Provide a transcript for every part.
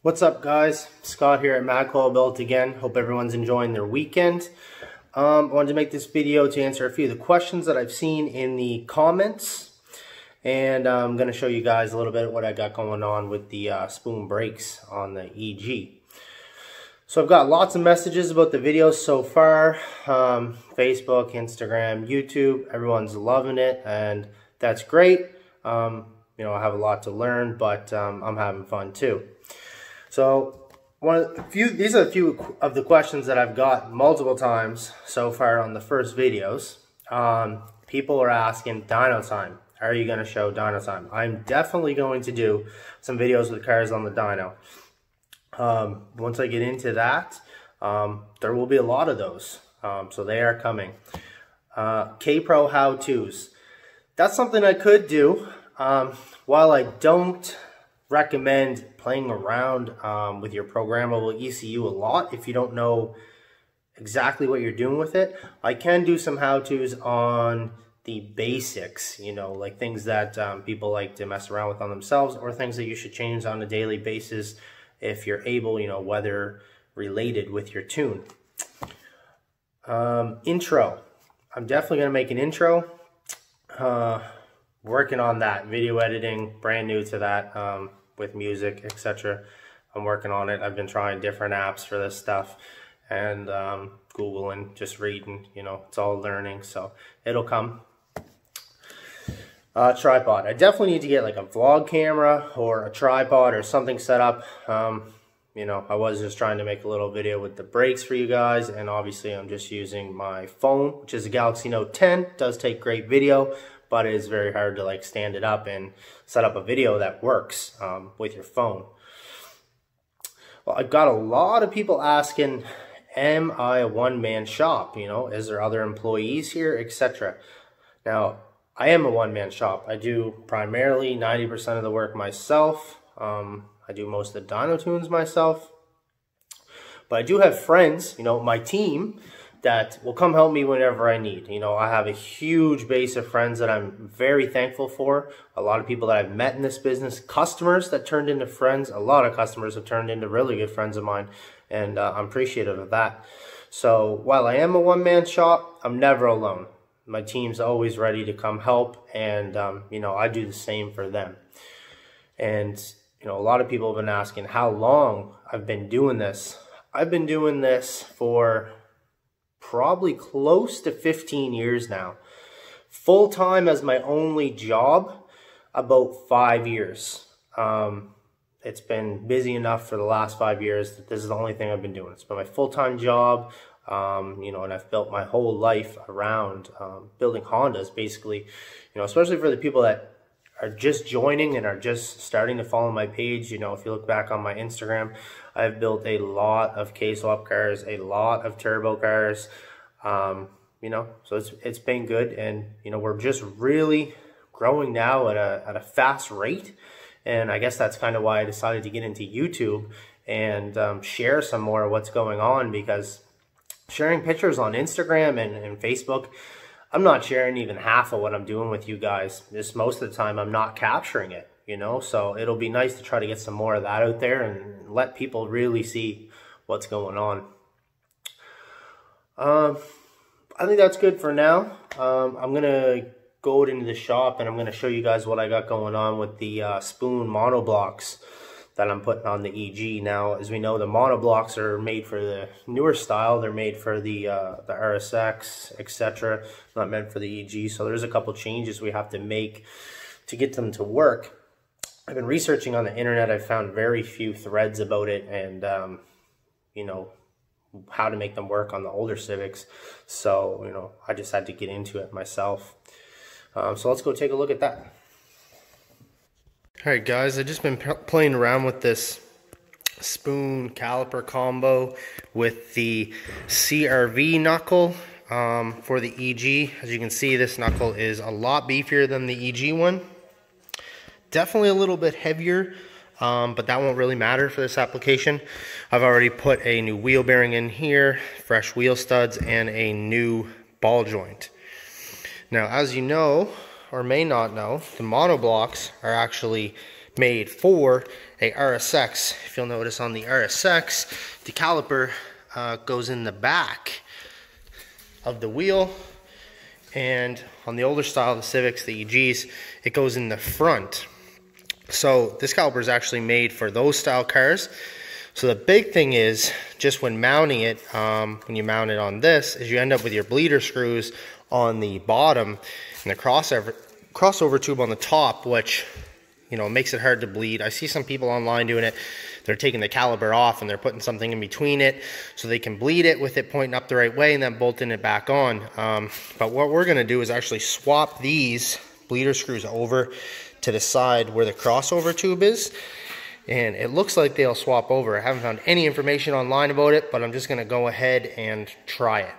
What's up guys? Scott here at Mad Coil Built again. Hope everyone's enjoying their weekend. Um, I wanted to make this video to answer a few of the questions that I've seen in the comments. And I'm going to show you guys a little bit of what I got going on with the uh, spoon brakes on the EG. So I've got lots of messages about the videos so far. Um, Facebook, Instagram, YouTube, everyone's loving it and that's great. Um, you know, I have a lot to learn, but um, I'm having fun too. So one of the few, these are a few of the questions that I've got multiple times so far on the first videos. Um, people are asking dyno time. Are you going to show dyno time? I'm definitely going to do some videos with cars on the dyno. Um, once I get into that, um, there will be a lot of those. Um, so they are coming. Uh, K-Pro how-tos. That's something I could do. Um, while I don't recommend playing around um, with your programmable ECU a lot if you don't know exactly what you're doing with it. I can do some how-tos on the basics, you know, like things that um, people like to mess around with on themselves or things that you should change on a daily basis if you're able, you know, weather related with your tune. Um, intro. I'm definitely going to make an intro. Uh, working on that, video editing, brand new to that. Um, with music, etc. I'm working on it. I've been trying different apps for this stuff and um, Googling, just reading, you know, it's all learning. So it'll come. Uh, tripod. I definitely need to get like a vlog camera or a tripod or something set up. Um, you know, I was just trying to make a little video with the brakes for you guys. And obviously I'm just using my phone, which is a Galaxy Note 10. It does take great video, but it is very hard to like stand it up and set up a video that works um, with your phone. Well, I've got a lot of people asking, am I a one-man shop? You know, is there other employees here, etc. Now, I am a one-man shop. I do primarily 90% of the work myself. Um, I do most of the dyno tunes myself. But I do have friends, you know, my team that will come help me whenever I need. You know, I have a huge base of friends that I'm very thankful for. A lot of people that I've met in this business, customers that turned into friends. A lot of customers have turned into really good friends of mine, and uh, I'm appreciative of that. So while I am a one-man shop, I'm never alone. My team's always ready to come help, and um, you know, I do the same for them. And you know, a lot of people have been asking how long I've been doing this. I've been doing this for probably close to 15 years now. Full time as my only job, about five years. Um, it's been busy enough for the last five years that this is the only thing I've been doing. It's been my full time job, um, you know, and I've built my whole life around um, building Hondas, basically, you know, especially for the people that are just joining and are just starting to follow my page. You know, if you look back on my Instagram, I've built a lot of K-swap cars, a lot of turbo cars. Um, you know, so it's it's been good, and you know we're just really growing now at a at a fast rate, and I guess that's kind of why I decided to get into YouTube and um, share some more of what's going on because sharing pictures on Instagram and, and Facebook I'm not sharing even half of what I'm doing with you guys. Just most of the time I'm not capturing it, you know? So it'll be nice to try to get some more of that out there and let people really see what's going on. Um, I think that's good for now. Um, I'm going to go into the shop and I'm going to show you guys what I got going on with the uh, spoon monoblocks that I'm putting on the EG. Now, as we know, the monoblocks are made for the newer style. They're made for the uh, the RSX, etc. Not meant for the EG. So there's a couple changes we have to make to get them to work. I've been researching on the internet. I've found very few threads about it, and um, you know how to make them work on the older Civics. So you know, I just had to get into it myself. Um, so let's go take a look at that. Alright guys, I've just been playing around with this spoon caliper combo with the CRV knuckle um, for the EG. As you can see, this knuckle is a lot beefier than the EG one. Definitely a little bit heavier, um, but that won't really matter for this application. I've already put a new wheel bearing in here, fresh wheel studs, and a new ball joint. Now, as you know, or may not know, the monoblocks are actually made for a RSX. If you'll notice on the RSX, the caliper uh, goes in the back of the wheel and on the older style, the Civics, the EGs, it goes in the front. So this caliper is actually made for those style cars. So the big thing is, just when mounting it, um, when you mount it on this, is you end up with your bleeder screws on the bottom and the crossover, crossover tube on the top, which, you know, makes it hard to bleed. I see some people online doing it. They're taking the caliper off and they're putting something in between it so they can bleed it with it pointing up the right way and then bolting it back on. Um, but what we're going to do is actually swap these bleeder screws over to the side where the crossover tube is and it looks like they'll swap over. I haven't found any information online about it, but I'm just gonna go ahead and try it.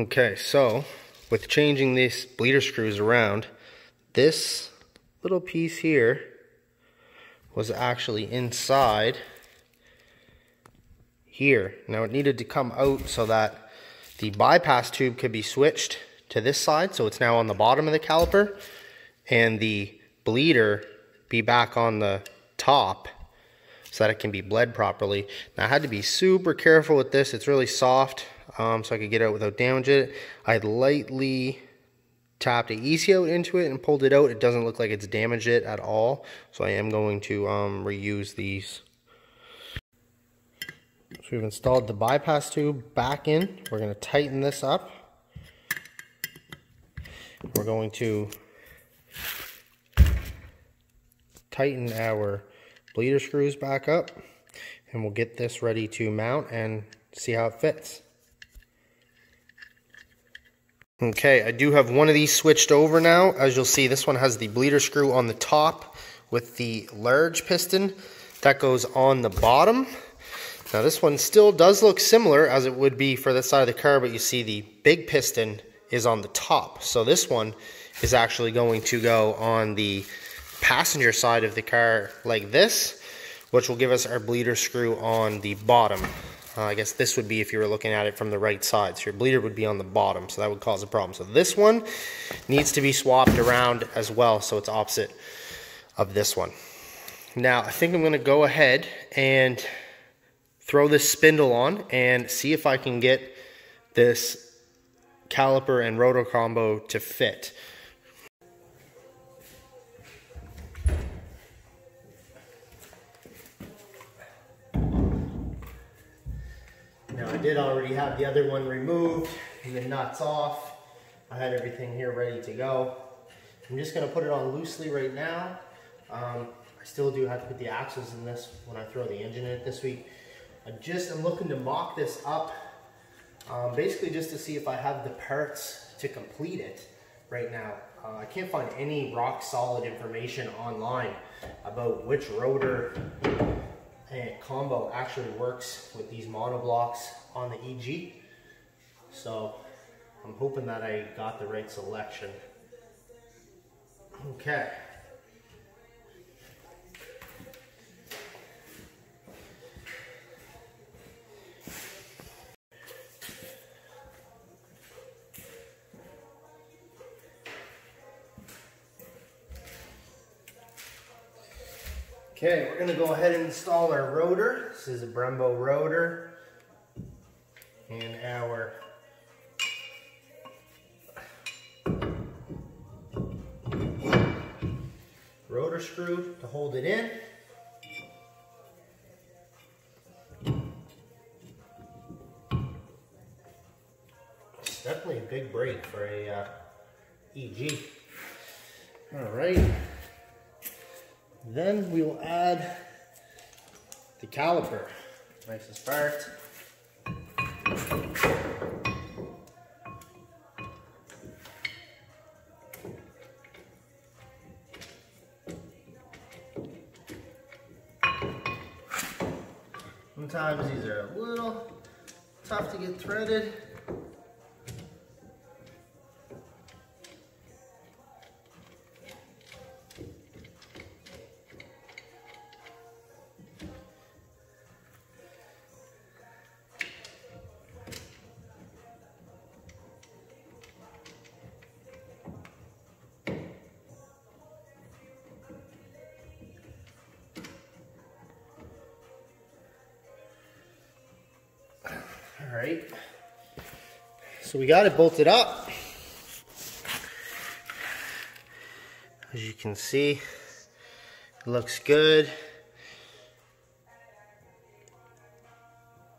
Okay, so with changing these bleeder screws around, this little piece here was actually inside here. Now it needed to come out so that the bypass tube could be switched to this side, so it's now on the bottom of the caliper, and the bleeder be back on the top so that it can be bled properly. Now I had to be super careful with this. It's really soft, um, so I could get out without damaging it. I lightly tapped a ECO into it and pulled it out. It doesn't look like it's damaged it at all. So I am going to um, reuse these. So we've installed the bypass tube back in. We're going to tighten this up. We're going to tighten our bleeder screws back up and we'll get this ready to mount and see how it fits. Okay, I do have one of these switched over now. As you'll see, this one has the bleeder screw on the top with the large piston. That goes on the bottom. Now this one still does look similar as it would be for this side of the car, but you see the big piston is on the top. So this one is actually going to go on the passenger side of the car like this, which will give us our bleeder screw on the bottom. Uh, I guess this would be if you were looking at it from the right side. So your bleeder would be on the bottom, so that would cause a problem. So this one needs to be swapped around as well, so it's opposite of this one. Now, I think I'm gonna go ahead and throw this spindle on and see if I can get this caliper and rotor combo to fit. I did already have the other one removed and the nuts off. I had everything here ready to go. I'm just gonna put it on loosely right now. Um, I still do have to put the axles in this when I throw the engine in it this week. I just am looking to mock this up, um, basically just to see if I have the parts to complete it right now. Uh, I can't find any rock solid information online about which rotor combo actually works with these monoblocks on the EG. So I'm hoping that I got the right selection. Okay. Okay, we're gonna go ahead and install our rotor. This is a Brembo rotor. And our rotor screw to hold it in. It's definitely a big brake for a uh, EG. Add the caliper. Nicest part. Sometimes these are a little tough to get threaded. All right. So we got it bolted up. As you can see, it looks good.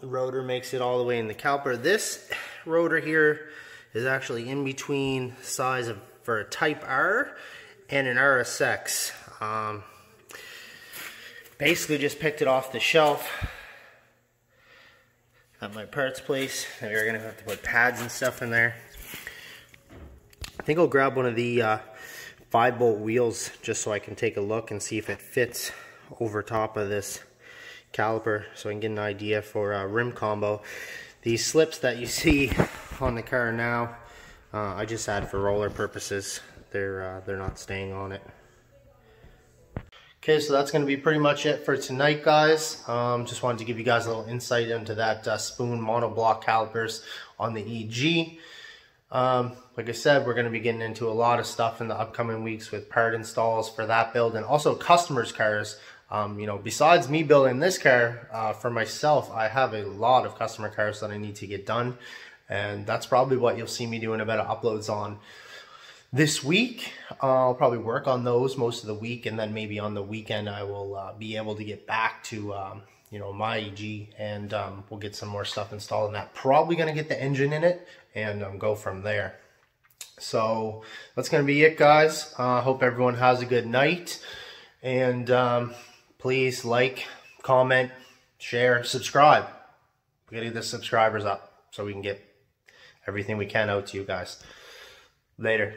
The rotor makes it all the way in the caliper. This rotor here is actually in between size of for a Type R and an RSX. Um, basically just picked it off the shelf at my parts place. we are gonna have to put pads and stuff in there. I think I'll grab one of the uh, five bolt wheels just so I can take a look and see if it fits over top of this caliper so I can get an idea for a rim combo. These slips that you see on the car now, uh, I just had for roller purposes. They're, uh, they're not staying on it. Okay, so that's going to be pretty much it for tonight, guys. Um, just wanted to give you guys a little insight into that uh, spoon monoblock calipers on the EG. Um, like I said, we're going to be getting into a lot of stuff in the upcoming weeks with part installs for that build and also customers' cars. Um, you know, besides me building this car uh, for myself, I have a lot of customer cars that I need to get done. And that's probably what you'll see me doing a bit of uploads on this week. I'll probably work on those most of the week, and then maybe on the weekend I will uh, be able to get back to um, you know my EG, and um, we'll get some more stuff installed in that. Probably gonna get the engine in it and um, go from there. So that's gonna be it, guys. I uh, hope everyone has a good night, and um, please like, comment, share, subscribe. We the subscribers up so we can get everything we can out to you guys. Later.